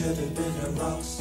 should have been a rock star.